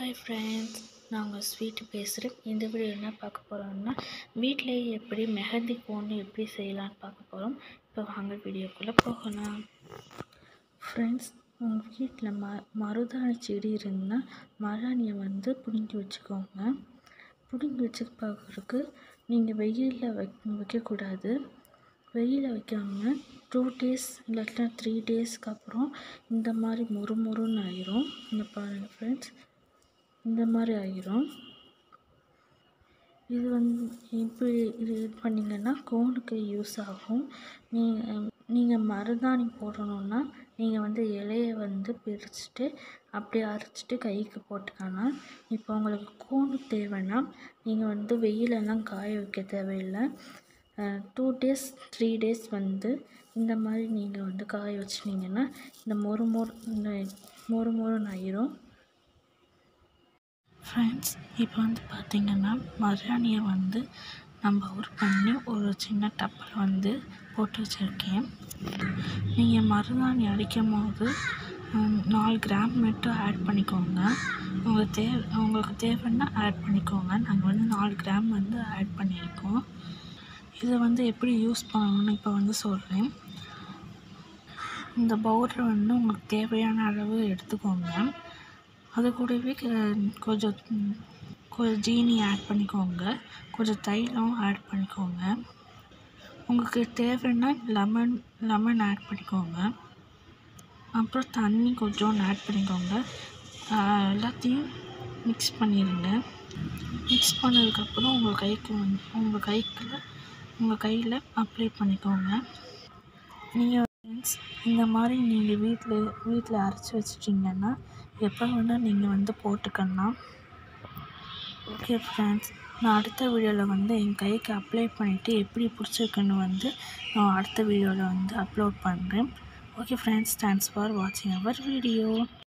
Hi friends நான் உங்கள் sweet பேசுகிறேன் இந்த வீடியோ என்ன பார்க்க போகிறோம்னா வீட்டிலேயே எப்படி மெஹந்தி கோன் எப்படி செய்யலாம்னு பார்க்க போகிறோம் இப்போ வாங்க வீடியோக்குள்ளே போகலாம். ஃப்ரெண்ட்ஸ் உங்கள் வீட்டில் ம மருதாணி செடி இருந்தால் மருதாணியை வந்து பிடுங்கி வச்சுக்கோங்க. பிடுங்கி வச்சு பார்க்குறதுக்கு நீங்கள் வெயிலில் வைக்க வைக்கக்கூடாது. வெயிலில் வைக்காம டூ டேஸ் இல்லாட்டினா த்ரீ டேஸ்க்கு அப்புறம் இந்த மாதிரி மொறு மொறுன்னு ஆயிரும். இந்த பாருங்கள் ஃப்ரெண்ட்ஸ் இந்த மாதிரி ஆயிரும். இது வந்து இப்படி இது இது பண்ணிங்கன்னா கோனுக்கு யூஸ் ஆகும். நீங்கள் நீங்கள் மருதாணி போடணுன்னா நீங்கள் வந்து இலையை வந்து பிரிச்சுட்டு அப்படியே அரைச்சிட்டு கைக்கு போட்டுக்கலாம் இப்போ உங்களுக்கு கோனு தேவைன்னா நீங்கள் வந்து வெயிலெல்லாம் காய வைக்க தேவையில்லை. டூ டேஸ் த்ரீ டேஸ் வந்து இந்த மாதிரி நீங்கள் வந்து காய வச்சிட்டிங்கன்னா இந்த மொறு மொறு இந்த மொறு மொறுன்னு ஆயிரும். ஃப்ரெண்ட்ஸ் இப்போ வந்து பார்த்திங்கன்னா மருதாணியை வந்து நம்ம ஒரு பண்ணி ஒரு சின்ன டப்பில் வந்து போட்டு வச்சுருக்கேன். நீங்கள் மருதாணி அடிக்கும் போது நாலு கிராம் மட்டும் ஆட் பண்ணிக்கோங்க. உங்களுக்கு தே உங்களுக்கு தேவைன்னா ஆட் பண்ணிக்கோங்க. நாங்கள் வந்து நாலு கிராம் வந்து ஆட் பண்ணியிருக்கோம். இதை வந்து எப்படி யூஸ் பண்ணணும்னு இப்போ வந்து சொல்கிறேன் இந்த பவுடர் வந்து உங்களுக்கு தேவையான அளவு எடுத்துக்கோங்க. அது கூடவே கொஞ்சம் கொஞ்சம் ஜீனி ஆட் பண்ணிக்கோங்க. கொஞ்சம் தைலம் ஆட் பண்ணிக்கோங்க. உங்களுக்கு தேவைன்னா லெமன் லெமன் ஆட் பண்ணிக்கோங்க. அப்புறம் தண்ணி கொஞ்சம் ஆட் பண்ணிக்கோங்க. எல்லாத்தையும் மிக்ஸ் பண்ணிடுங்க. மிக்ஸ் பண்ணதுக்கப்புறம் உங்கள் கைக்கு வந்து உங்கள் கைக்குள்ள உங்கள் கையில் அப்ளை பண்ணிக்கோங்க. நீங்கள் ஃப்ரெண்ட்ஸ் இந்த மாதிரி நீங்கள் வீட்டில் வீட்டில் அரைச்சி வச்சிட்டிங்கன்னா எப்போ வேணால் நீங்கள் வந்து போட்டுக்கலாம் ஓகே ஃப்ரெண்ட்ஸ் நான் அடுத்த வீடியோவில் வந்து என் கைக்கு அப்ளை பண்ணிவிட்டு எப்படி பிடிச்சிருக்குன்னு வந்து நான் அடுத்த வீடியோவில் வந்து அப்லோட் பண்ணுறேன் ஓகே ஃப்ரெண்ட்ஸ் தேங்க்ஸ் ஃபார் வாட்சிங் அவர் வீடியோ